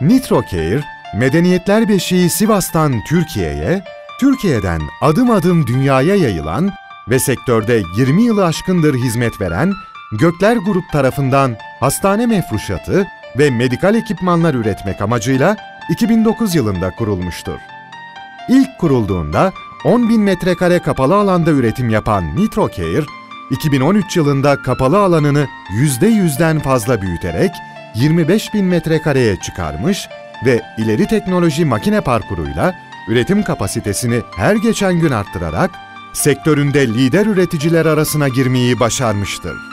NitroCare, medeniyetler beşiği Sivas'tan Türkiye'ye, Türkiye'den adım adım dünyaya yayılan ve sektörde 20 yılı aşkındır hizmet veren Gökler Grup tarafından hastane mefruşatı ve medikal ekipmanlar üretmek amacıyla 2009 yılında kurulmuştur. İlk kurulduğunda 10 bin metrekare kapalı alanda üretim yapan NitroCare, 2013 yılında kapalı alanını %100'den fazla büyüterek 25 bin metrekareye çıkarmış ve ileri teknoloji makine parkuruyla üretim kapasitesini her geçen gün arttırarak sektöründe lider üreticiler arasına girmeyi başarmıştır.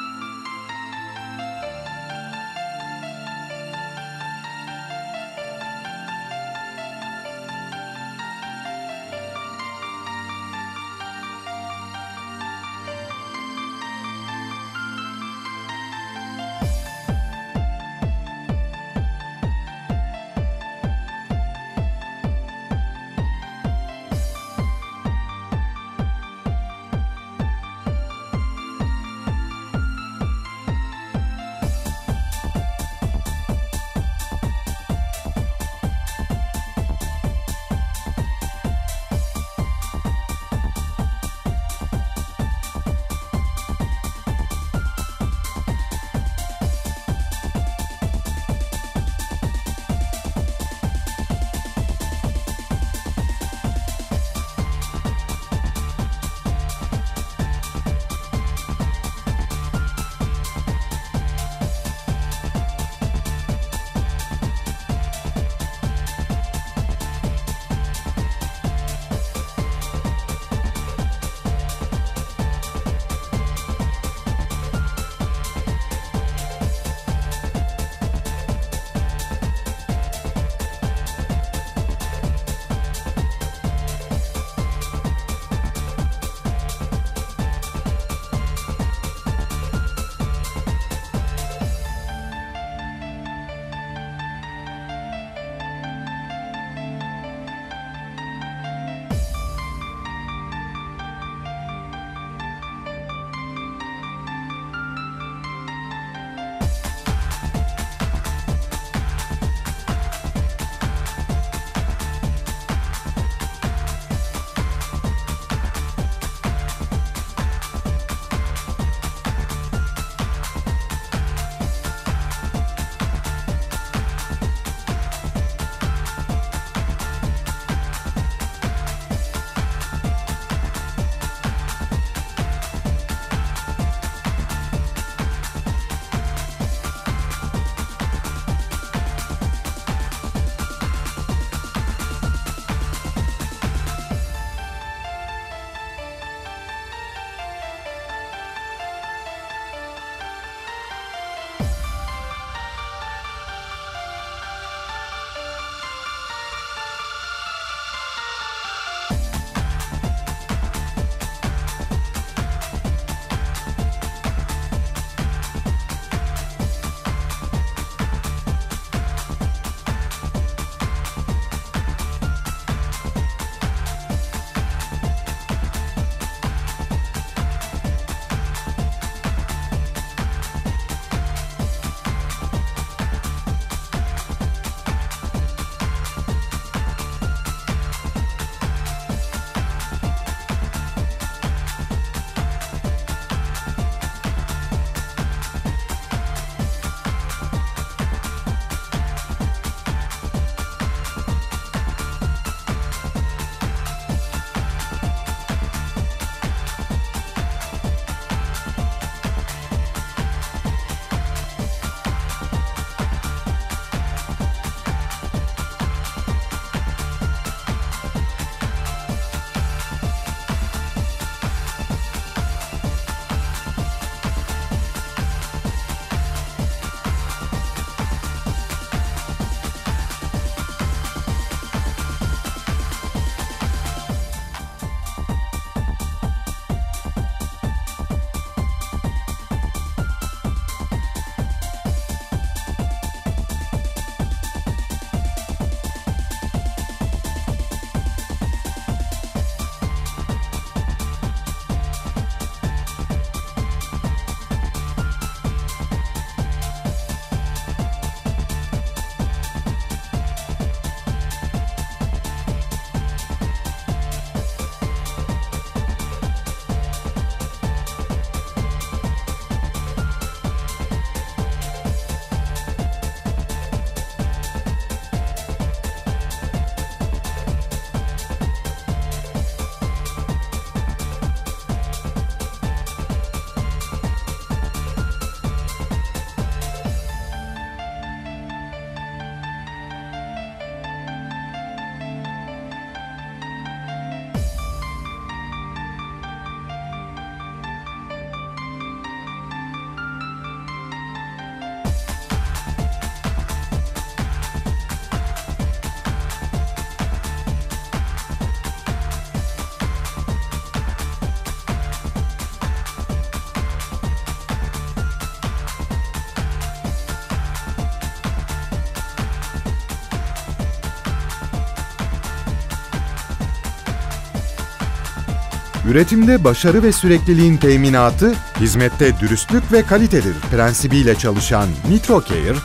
Üretimde başarı ve sürekliliğin teminatı, hizmette dürüstlük ve kalitedir prensibiyle çalışan NitroCare,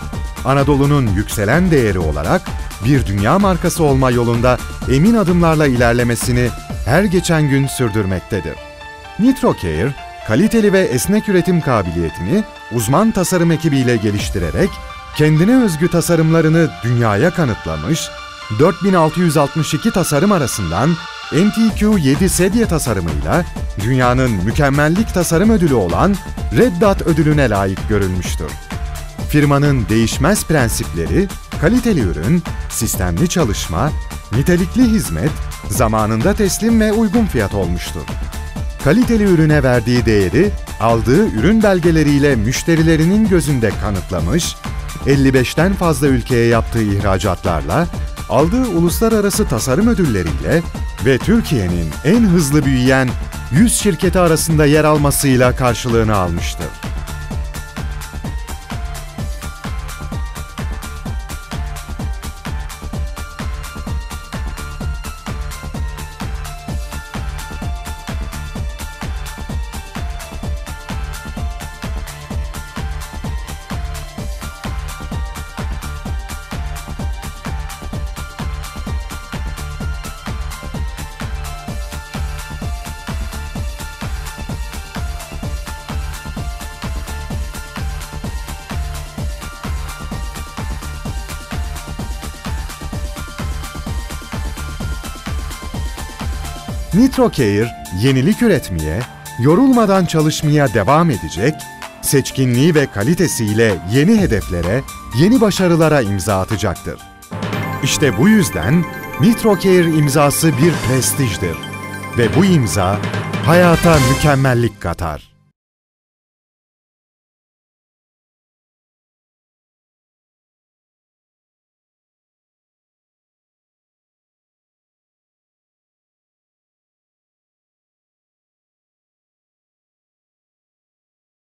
Anadolu'nun yükselen değeri olarak bir dünya markası olma yolunda emin adımlarla ilerlemesini her geçen gün sürdürmektedir. NitroCare, kaliteli ve esnek üretim kabiliyetini uzman tasarım ekibiyle geliştirerek kendine özgü tasarımlarını dünyaya kanıtlamış, 4662 tasarım arasından NTQ 7 sedye tasarımıyla dünyanın mükemmellik tasarım ödülü olan Red Dot ödülüne layık görülmüştür. Firmanın değişmez prensipleri, kaliteli ürün, sistemli çalışma, nitelikli hizmet, zamanında teslim ve uygun fiyat olmuştur. Kaliteli ürüne verdiği değeri, aldığı ürün belgeleriyle müşterilerinin gözünde kanıtlamış, 55'ten fazla ülkeye yaptığı ihracatlarla, aldığı uluslararası tasarım ödülleriyle ve Türkiye'nin en hızlı büyüyen 100 şirketi arasında yer almasıyla karşılığını almıştır. NitroCare, yenilik üretmeye, yorulmadan çalışmaya devam edecek, seçkinliği ve kalitesiyle yeni hedeflere, yeni başarılara imza atacaktır. İşte bu yüzden NitroCare imzası bir prestijdir ve bu imza hayata mükemmellik katar.